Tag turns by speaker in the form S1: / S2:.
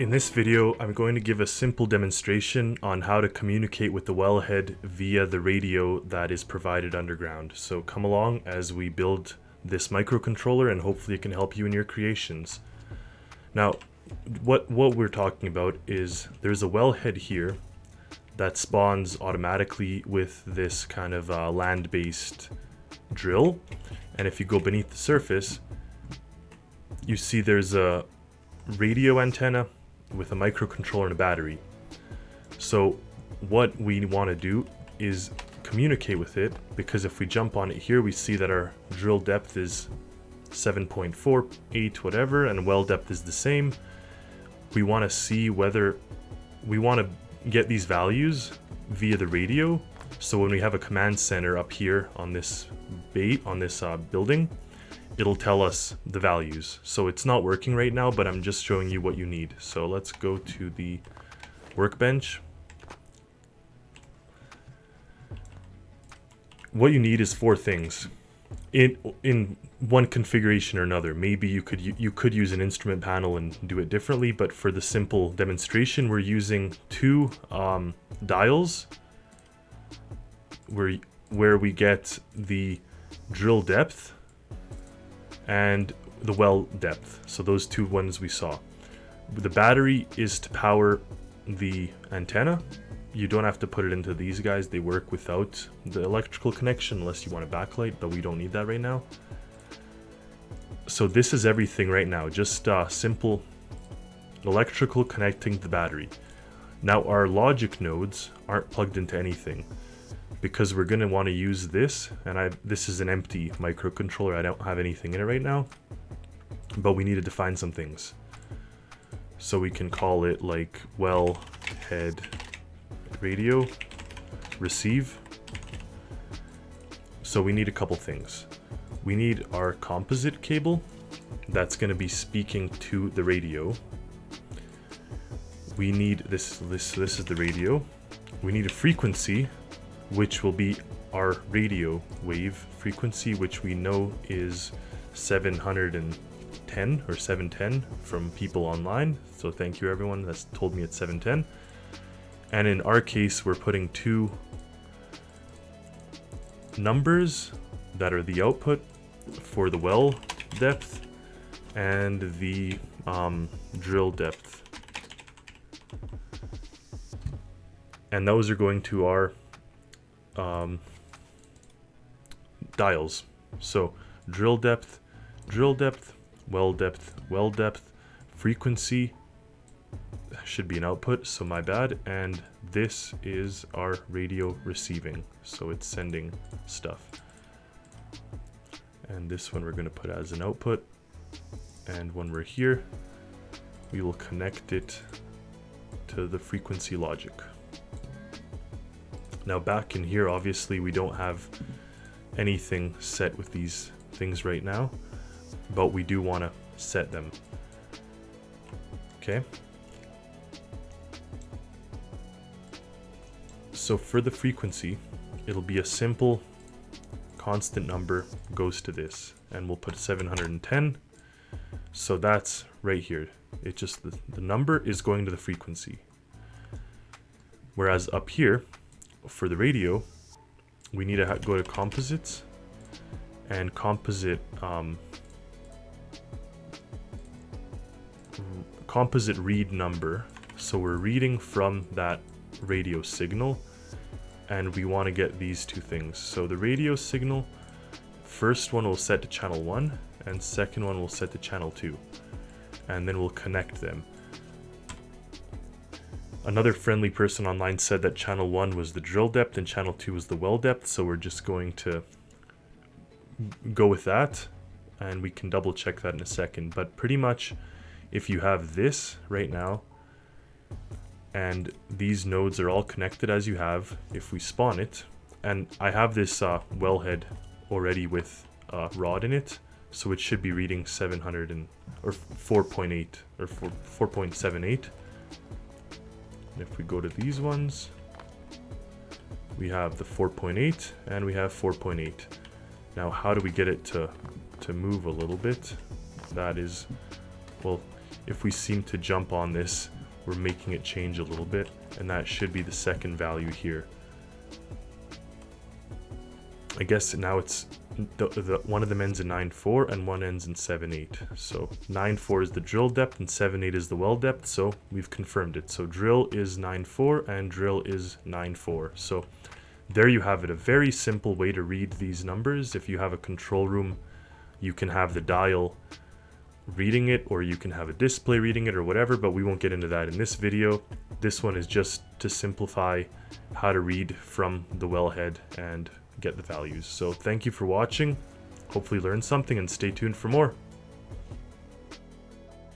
S1: In this video, I'm going to give a simple demonstration on how to communicate with the wellhead via the radio that is provided underground. So come along as we build this microcontroller and hopefully it can help you in your creations. Now, what, what we're talking about is there's a wellhead here that spawns automatically with this kind of uh, land-based drill. And if you go beneath the surface, you see there's a radio antenna with a microcontroller and a battery. So what we want to do is communicate with it because if we jump on it here we see that our drill depth is 7.48 whatever and well depth is the same. We want to see whether we want to get these values via the radio so when we have a command center up here on this bait on this uh, building it'll tell us the values. So it's not working right now, but I'm just showing you what you need. So let's go to the workbench. What you need is four things. In, in one configuration or another. Maybe you could you could use an instrument panel and do it differently, but for the simple demonstration, we're using two um, dials where where we get the drill depth and the well depth. So those two ones we saw. The battery is to power the antenna. You don't have to put it into these guys. They work without the electrical connection unless you want a backlight, but we don't need that right now. So this is everything right now. Just uh, simple electrical connecting the battery. Now our logic nodes aren't plugged into anything because we're going to want to use this and I this is an empty microcontroller I don't have anything in it right now but we need to define some things. So we can call it like well head radio receive. So we need a couple things. We need our composite cable that's going to be speaking to the radio. We need this this this is the radio. We need a frequency which will be our radio wave frequency, which we know is 710 or 710 from people online. So thank you everyone that's told me it's 710. And in our case, we're putting two numbers that are the output for the well depth and the um, drill depth. And those are going to our um, dials. So drill depth, drill depth, well depth, well depth, frequency should be an output, so my bad. And this is our radio receiving, so it's sending stuff. And this one we're going to put as an output. And when we're here, we will connect it to the frequency logic. Now back in here, obviously we don't have anything set with these things right now, but we do want to set them. Okay. So for the frequency, it'll be a simple constant number goes to this and we'll put 710 so that's right here it just the, the number is going to the frequency whereas up here for the radio, we need to go to composites and composite um, composite read number. So we're reading from that radio signal and we want to get these two things. So the radio signal, first one will set to channel 1 and second one will set to channel 2 and then we'll connect them. Another friendly person online said that channel 1 was the drill depth and channel 2 was the well depth, so we're just going to go with that and we can double check that in a second. But pretty much if you have this right now and these nodes are all connected as you have, if we spawn it, and I have this uh, wellhead already with uh, rod in it, so it should be reading 700 and or 4.8 or 4.78 if we go to these ones, we have the 4.8 and we have 4.8. Now, how do we get it to, to move a little bit? That is, well, if we seem to jump on this, we're making it change a little bit, and that should be the second value here. I guess now it's the, the one of them ends in 9.4 and one ends in 7.8. So 9.4 is the drill depth and 7.8 is the well depth. So we've confirmed it. So drill is 9.4 and drill is 9.4. So there you have it. A very simple way to read these numbers. If you have a control room, you can have the dial reading it or you can have a display reading it or whatever, but we won't get into that in this video. This one is just to simplify how to read from the wellhead and get the values. So thank you for watching. Hopefully learn something and stay tuned for more.